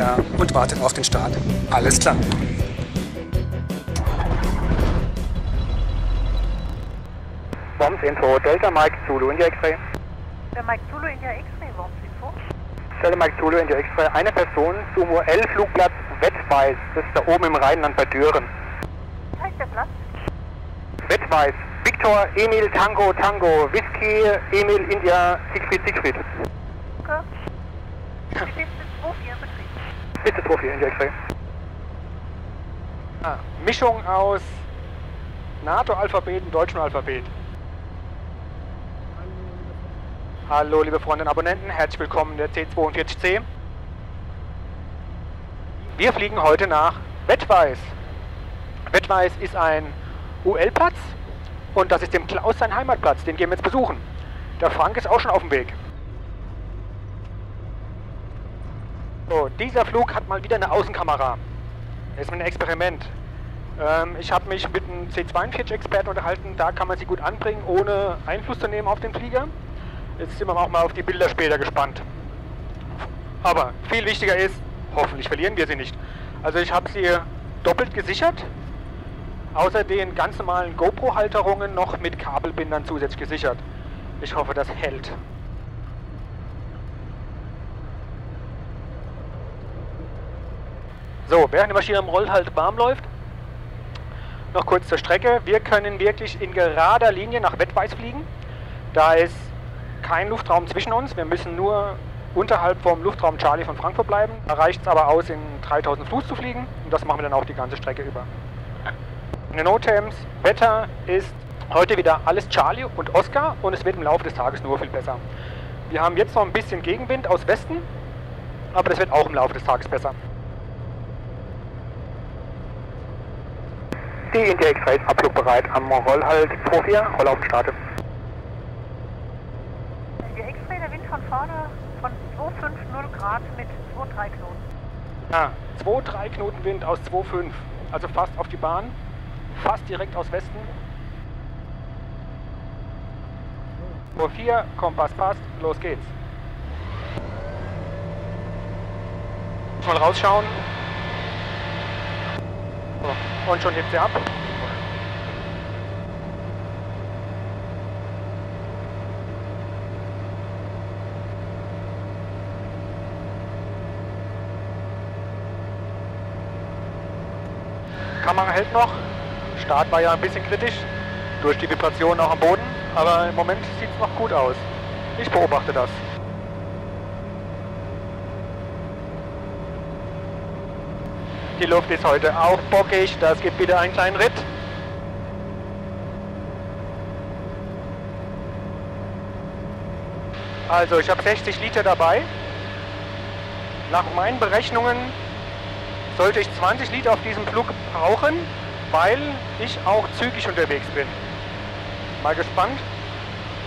da und wartet auf den Start. Alles klar. Worms Info, Delta Mike Zulu India X-Ray. Der Mike Zulu India X-Ray, Worms Info. Delta Mike Zulu India X-Ray, eine Person, Sumo L Flugplatz Wettweiß, das ist da oben im Rheinland bei Düren. Wie heißt der Platz? Wettweiß, Victor Emil Tango Tango, Whisky Emil India Siegfried Siegfried. Danke. Sie sind bis 24 in Betrieb. Bitte Profi India X-Ray. Ah, Mischung aus NATO-Alphabet und deutschem Alphabet. Hallo liebe Freunde und Abonnenten, herzlich willkommen in der C42C. Wir fliegen heute nach Wettweiß. Wettweiß ist ein UL-Platz und das ist dem Klaus sein Heimatplatz, den gehen wir jetzt besuchen. Der Frank ist auch schon auf dem Weg. So, dieser Flug hat mal wieder eine Außenkamera. Das ist ein Experiment. Ähm, ich habe mich mit einem C42-Experten unterhalten, da kann man sie gut anbringen, ohne Einfluss zu nehmen auf den Flieger. Jetzt sind wir auch mal auf die Bilder später gespannt. Aber viel wichtiger ist, hoffentlich verlieren wir sie nicht. Also ich habe sie doppelt gesichert, außer den ganz normalen GoPro-Halterungen noch mit Kabelbindern zusätzlich gesichert. Ich hoffe, das hält. So, während die Maschine am Rollhalt warm läuft, noch kurz zur Strecke. Wir können wirklich in gerader Linie nach Wettweiß fliegen. Da ist kein Luftraum zwischen uns. Wir müssen nur unterhalb vom Luftraum Charlie von Frankfurt bleiben. Da reicht es aber aus, in 3000 Fuß zu fliegen. Und das machen wir dann auch die ganze Strecke über. In den Notems, Wetter ist heute wieder alles Charlie und Oscar und es wird im Laufe des Tages nur viel besser. Wir haben jetzt noch ein bisschen Gegenwind aus Westen, aber das wird auch im Laufe des Tages besser. Die India X-Ray ist abflugbereit am Rollhalt 24, Rollauf startet. Der X-Ray, der Wind von vorne von 250 Grad mit 2,3 Knoten. Ja, 2-3 Knoten Wind aus 2,5. Also fast auf die Bahn, fast direkt aus Westen. 4, Kompass passt, los geht's. Mal rausschauen. Und schon hebt sie ab. Kamera hält noch. Start war ja ein bisschen kritisch, durch die Vibration auch am Boden, aber im Moment sieht es noch gut aus. Ich beobachte das. Die Luft ist heute auch bockig, das gibt wieder einen kleinen Ritt. Also ich habe 60 Liter dabei. Nach meinen Berechnungen sollte ich 20 Liter auf diesem Flug brauchen, weil ich auch zügig unterwegs bin. Mal gespannt,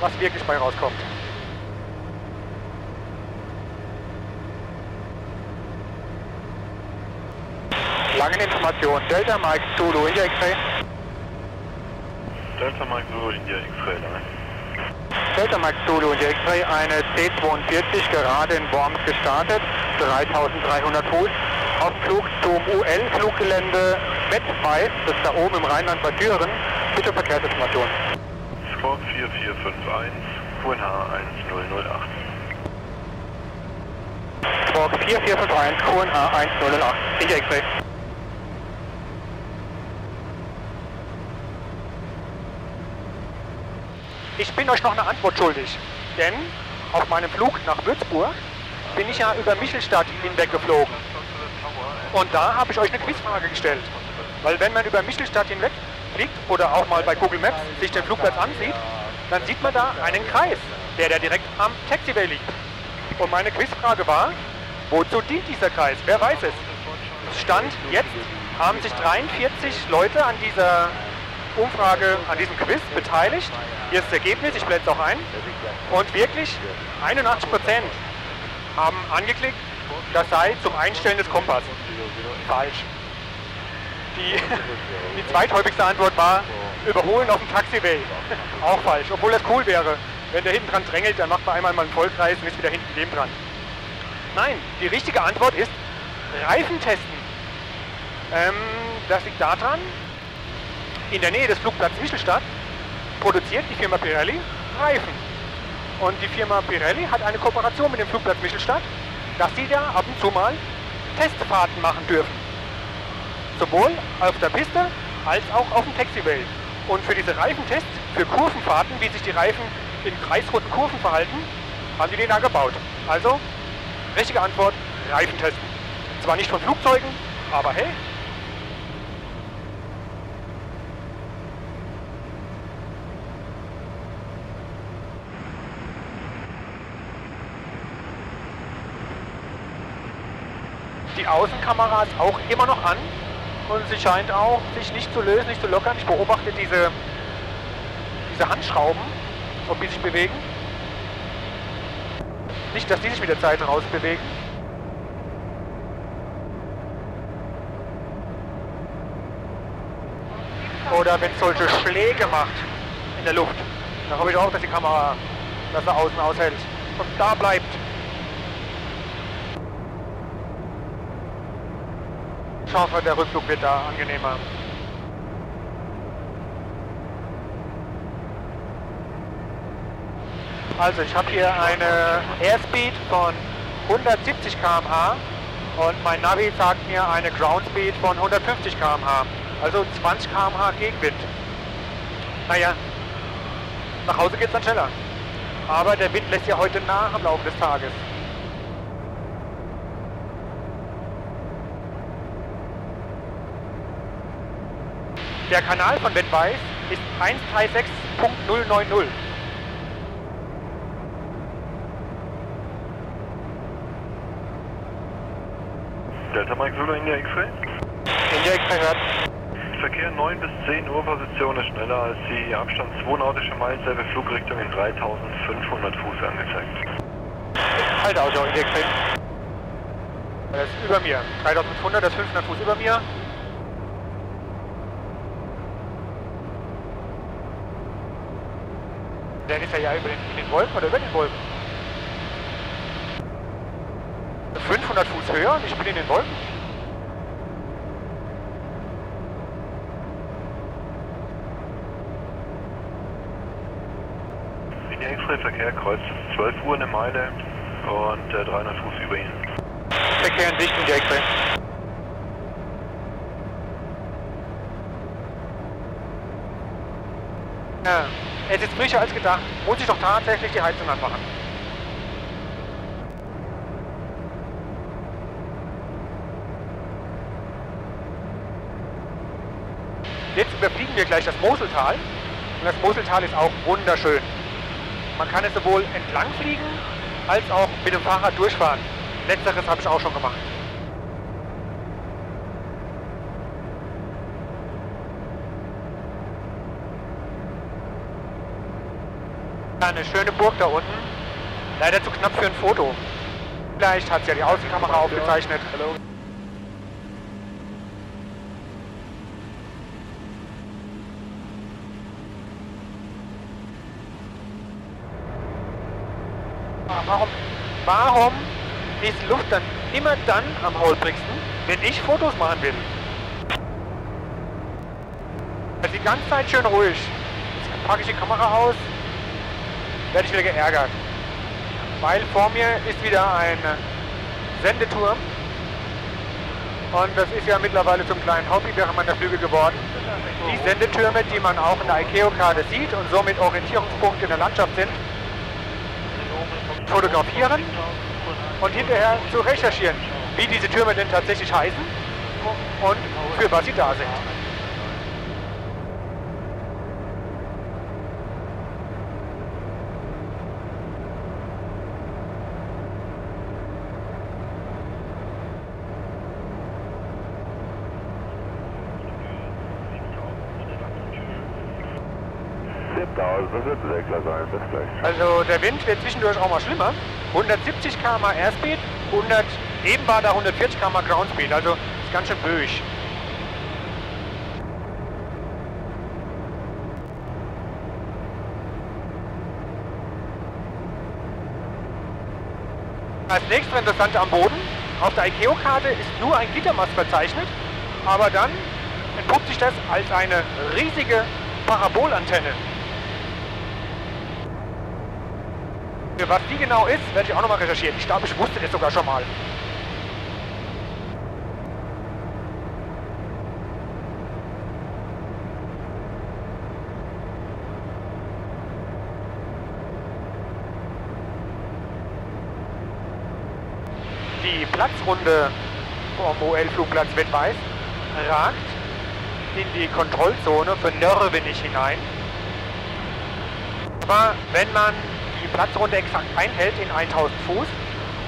was wirklich bei rauskommt. Langeninformation, Delta Mike Zulu, India X-Ray. Delta Mike Zulu India X-Ray. Delta Mike Zulu, India X-Ray, eine C42 gerade in Worms gestartet, 3300 Fuß. Auf Flug zum UL-Fluggelände Wettweiß, das ist da oben im Rheinland bei Düren. Bitte Verkehrsinformation. Squawk 4451, QNH 1008. Squawk 4451, QNH 1008, India X-Ray. Ich bin euch noch eine Antwort schuldig, denn auf meinem Flug nach Würzburg bin ich ja über Michelstadt hinweg geflogen. Und da habe ich euch eine Quizfrage gestellt. Weil wenn man über Michelstadt hinweg fliegt oder auch mal bei Google Maps sich den Flugplatz ansieht, dann sieht man da einen Kreis, der da direkt am Taxiway liegt. Und meine Quizfrage war, wozu dient dieser Kreis? Wer weiß es? Stand jetzt haben sich 43 Leute an dieser Umfrage, an diesem Quiz beteiligt. Hier ist das Ergebnis, ich blende es auch ein. Und wirklich 81 Prozent haben angeklickt, das sei zum Einstellen des Kompass. Falsch. Die, die zweithäufigste Antwort war, überholen auf dem Taxiway. Auch falsch, obwohl das cool wäre. Wenn der hinten dran drängelt, dann macht man einmal mal einen Vollkreis und ist wieder hinten dem dran. Nein, die richtige Antwort ist Reifen testen. Ähm, das liegt daran, in der Nähe des Flugplatzes Michelstadt produziert die Firma Pirelli Reifen. Und die Firma Pirelli hat eine Kooperation mit dem Flugplatz Michelstadt, dass sie da ab und zu mal Testfahrten machen dürfen. Sowohl auf der Piste als auch auf dem Taxiway. Und für diese Reifentests, für Kurvenfahrten, wie sich die Reifen in kreisrunden Kurven verhalten, haben die den da gebaut. Also, richtige Antwort, Reifentesten. Zwar nicht von Flugzeugen, aber hey, die Außenkamera auch immer noch an und sie scheint auch sich nicht zu lösen, nicht zu lockern. Ich beobachte diese, diese Handschrauben, ob die sich bewegen. Nicht, dass die sich mit der Zeit rausbewegen. Oder wenn es solche Schläge macht in der Luft, dann hoffe ich auch, dass die Kamera das da außen aushält und da bleibt. Ich hoffe, der Rückflug wird da angenehmer. Also ich habe hier eine Airspeed von 170 km/h und mein Navi sagt mir eine Groundspeed von 150 km/h. Also 20 km/h Gegenwind. Naja, nach Hause geht es dann schneller. Aber der Wind lässt ja heute nach im Laufe des Tages. Der Kanal von Wettweiß ist 136.090. Delta Mike Zulu India X-Ray. India Express hört. Verkehr 9 bis 10 Uhr Position ist schneller als die Abstand 2 nautische Meilen, selbe Flugrichtung in 3500 Fuß angezeigt. Halt Ausschau, India Express. Das ist über mir. 3500, das ist 500 Fuß über mir. Der ist ja ja über den, den Wolken oder über den Wolken? 500 Fuß höher und ich bin in den Wolken? India X-Ray Verkehr kreuzt 12 Uhr eine Meile und äh, 300 Fuß über Ihnen. Verkehr in Sicht, India Express. Ja, es ist frischer als gedacht. Muss ich doch tatsächlich die Heizung anmachen. Jetzt überfliegen wir gleich das Moseltal. Und das Moseltal ist auch wunderschön. Man kann es sowohl entlang fliegen, als auch mit dem Fahrrad durchfahren. Letzteres habe ich auch schon gemacht. Eine schöne Burg da unten. Leider zu knapp für ein Foto. Vielleicht hat sie ja die Außenkamera aufgezeichnet. Warum, warum ist Luft dann immer dann am holprigsten, wenn ich Fotos machen will? Also die ganze Zeit schön ruhig. Jetzt packe ich die Kamera aus, werde ich wieder geärgert. Weil vor mir ist wieder ein Sendeturm. Und das ist ja mittlerweile zum kleinen Hobby während meiner Flüge geworden. Die Sendetürme, die man auch in der ICAO-Karte sieht und somit Orientierungspunkte in der Landschaft sind, fotografieren und hinterher zu recherchieren, wie diese Türme denn tatsächlich heißen und für was sie da sind. Segler sein, bis gleich. Also der Wind wird zwischendurch auch mal schlimmer. 170 km Airspeed, 100, eben war da 140 km Groundspeed, also ist ganz schön böig. Als nächstes Interessante am Boden Auf der ICAO-Karte ist nur ein Gittermast verzeichnet, aber dann entpuppt sich das als eine riesige Parabolantenne. Für was die genau ist, werde ich auch nochmal recherchieren. Ich glaube, ich wusste das sogar schon mal. Die Platzrunde vom OL-Flugplatz Wettweiß ragt in die Kontrollzone für Nörvenich hinein. Aber wenn man Platzrunde exakt einhält in 1000 Fuß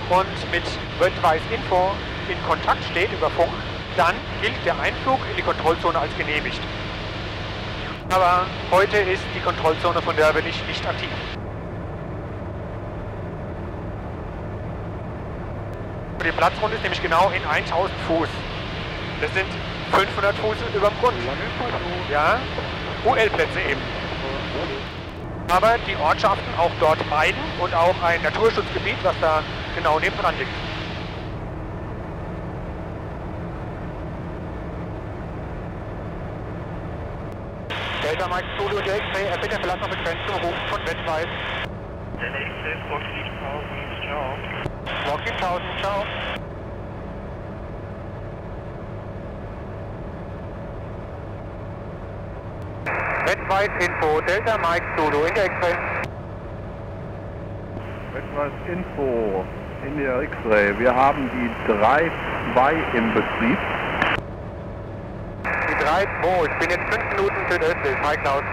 und mit Wettweiß Info in Kontakt steht über Funk, dann gilt der Einflug in die Kontrollzone als genehmigt. Aber heute ist die Kontrollzone von Nörvenich nicht aktiv. Die Platzrunde ist nämlich genau in 1000 Fuß. Das sind 500 Fuß über dem Grund. Ja, UL-Plätze eben. Aber die Ortschaften auch dort meiden und auch ein Naturschutzgebiet, was da genau nebendran liegt. Delta Mike Zulu der X-Ray, bitte verlassen noch Begrenzung, Ruf von Wettweiß. Der nächste ist Rocky 1000, ciao. Rocky 1000, ciao. Wettweiß Info, Delta Mike Zulu in der X-Ray. Etwas Info in der X-Ray. Wir haben die 3-2 im Betrieb. Die 3-2, ich bin jetzt 5 Minuten südöstlich, Mike Klaus.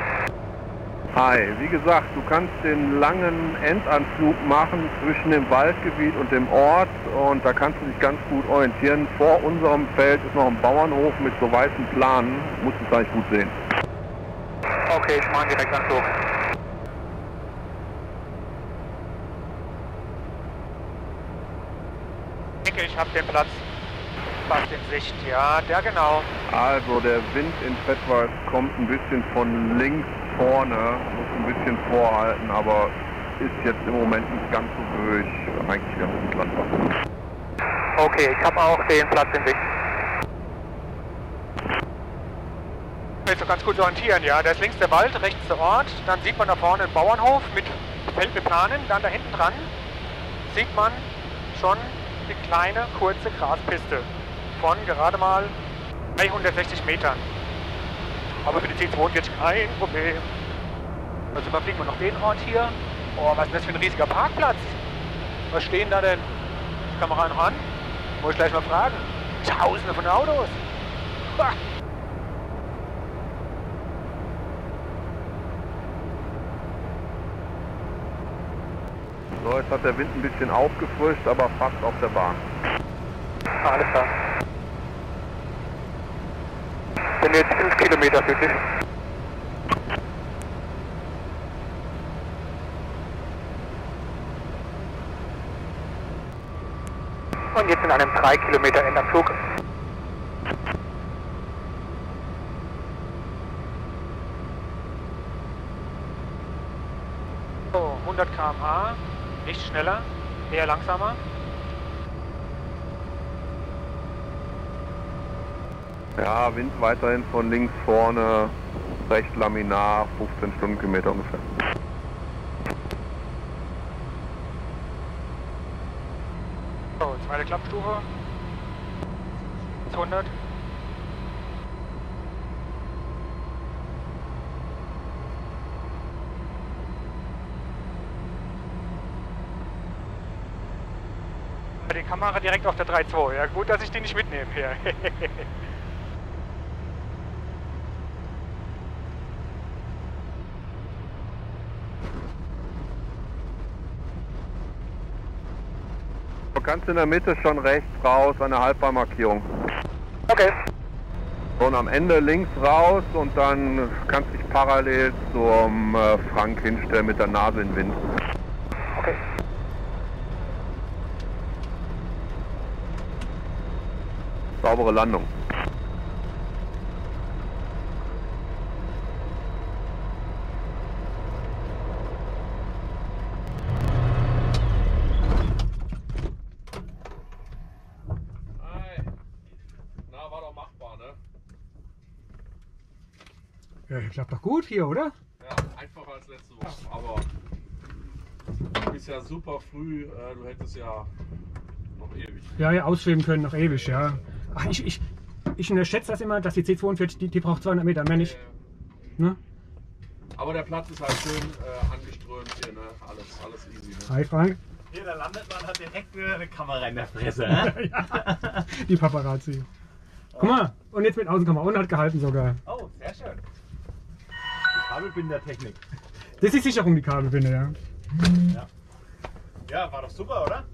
Hi, wie gesagt, du kannst den langen Endanflug machen zwischen dem Waldgebiet und dem Ort und da kannst du dich ganz gut orientieren. Vor unserem Feld ist noch ein Bauernhof mit so weißen Planen, musst du es eigentlich gut sehen. Okay, ich mache einen Direktanflug. Ich denke, ich habe den Platz fast in Sicht. Ja, der genau. Also der Wind in Fettweiß kommt ein bisschen von links vorne, muss ein bisschen vorhalten, aber ist jetzt im Moment nicht ganz so böig, eigentlich ganz gut landbar. Okay, ich habe auch den Platz in Sicht. Jetzt so ganz gut orientieren, ja. Da ist links der Wald, rechts der Ort, dann sieht man da vorne einen Bauernhof mit Feld mit Planen, dann da hinten dran sieht man schon die kleine, kurze Graspiste von gerade mal 360 Metern. Aber für die C42 kein Problem. Also überfliegen wir noch den Ort hier. Oh, was ist das für ein riesiger Parkplatz? Was stehen da denn? Kamera ran? Muss ich gleich mal fragen. Tausende von Autos. Ha. So, jetzt hat der Wind ein bisschen aufgefrischt, aber fast auf der Bahn. Alles klar. Bin jetzt 5 Kilometer südlich. Und jetzt in einem 3 Kilometer Endanflug. So, 100 km/h, nicht schneller, eher langsamer. Ja, Wind weiterhin von links vorne, recht laminar, 15 Stundenkilometer ungefähr. So, zweite Klappstufe. 100. Die Kamera direkt auf der 3.2. Ja, gut, dass ich die nicht mitnehme hier. Du kannst in der Mitte schon rechts raus, eine Halbbahnmarkierung. okay. Und am Ende links raus und dann kannst du dich parallel zum äh, Frank hinstellen mit der Nase in den Wind. Saubere Landung. Hi. Na, war doch machbar, ne? Ja, klappt doch gut hier, oder? Ja, einfacher als letzte Woche, aber du bist ja super früh, äh, du hättest ja noch ewig. Ja, ja, ausschweben können noch ewig, ja. Ach, ich, ich, ich unterschätze das immer, dass die C42, die, die braucht 200 Meter, mehr nicht. Ne? Aber der Platz ist halt schön äh, angeströmt hier, ne? Alles, alles easy. Ne? Hi Frank. Hier, da landet man, hat direkt eine Kamera in der Fresse. hä? Die Paparazzi. Guck mal, und jetzt mit Außenkamera und hat gehalten sogar. Oh, sehr schön. Kabelbindertechnik. Das ist Sicherung, die Kabelbinde, ja. Ja, war doch super, oder?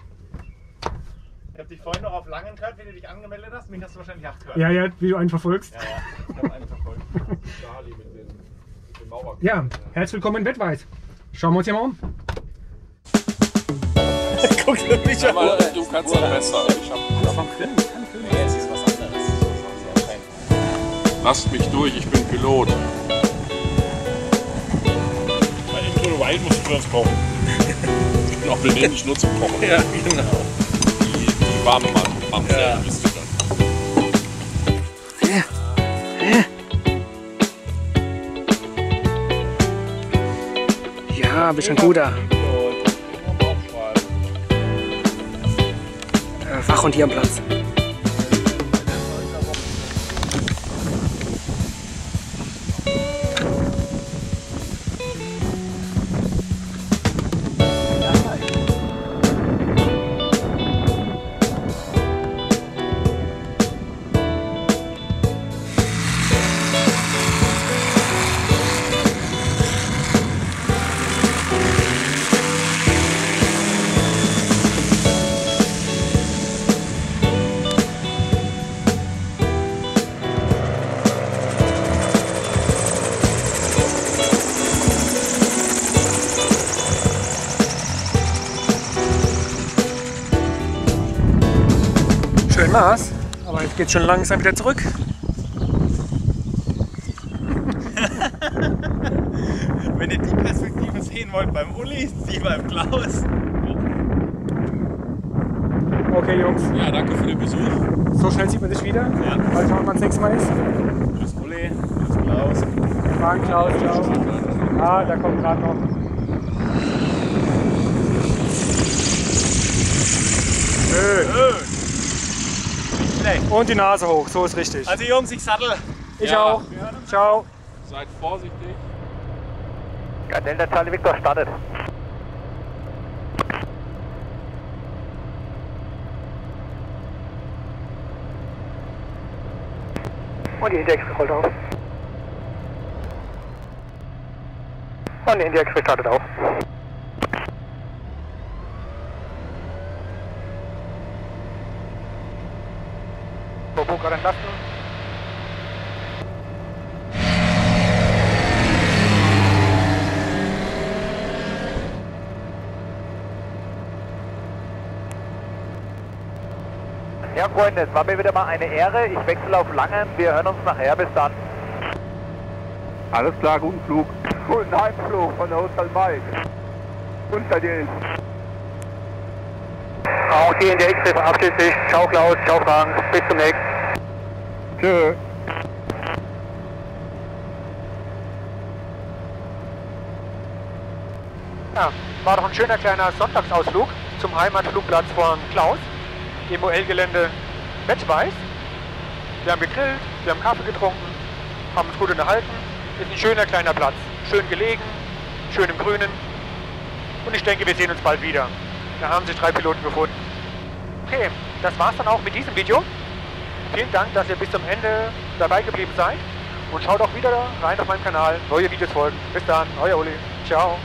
Ich hab dich vorhin noch auf Langen gehört, wie du dich angemeldet hast. Mich hast du wahrscheinlich auch gehört. Ja, ja, wie du einen verfolgst. ja. ja. Ich hab einen verfolgt. Charlie mit den, mit den Mauerketten. Ja, herzlich willkommen in Wettweit. Schauen wir uns hier mal um. Guck dir mich mal, du kannst das besser. Ich hab, Nee, es ist was anderes. Lasst mich durch, ich bin Pilot. Bei Intro Wild musst du für uns kochen. Ich bin auch benehmlich nur zum Kochen. Ja, genau. Die, die warmen Mamsellen, Ja. wisst ihr dann. Ja, bist ein guter. Wach und hier am Platz. Schön war's. Aber jetzt geht's schon langsam wieder zurück. Wenn ihr die Perspektive sehen wollt beim Uli, die beim Klaus. Okay, Jungs. Ja, danke für den Besuch. So schnell sieht man sich wieder. Ja. Mal schauen, wann das nächste Mal ist. Tschüss Uli, tschüss Klaus. Frank, Klaus, ciao. Ah, da kommt gerade noch. Nicht schlecht. Und die Nase hoch, so ist richtig. Also Jungs, ich sattel. Ich Ja. auch. Ciao. Seid vorsichtig. Ja, Delta Charlie Victor startet. Und die Index rollt auf. Und die Index startet auf. Gerade entlasten. Ja, Freunde, es war mir wieder mal eine Ehre. Ich wechsle auf Langen. Wir hören uns nachher. Bis dann. Alles klar, guten Flug. Guten Heimflug von der Hotel Mike. Unter den. Auch die in der X verabschiedet sich. Ciao Klaus, ciao Frank. Bis zum nächsten. Tschö. Ja, war doch ein schöner kleiner Sonntagsausflug zum Heimatflugplatz von Klaus im OL-Gelände Wettweiß. Wir haben gegrillt, wir haben Kaffee getrunken, haben uns gut unterhalten. Ist ein schöner kleiner Platz, schön gelegen, schön im Grünen. Und ich denke, wir sehen uns bald wieder. Da haben sich drei Piloten gefunden. Okay, das war's dann auch mit diesem Video. Vielen Dank, dass ihr bis zum Ende dabei geblieben seid. Und schaut auch wieder rein auf meinem Kanal. Neue Videos folgen. Bis dann, euer Uli. Ciao.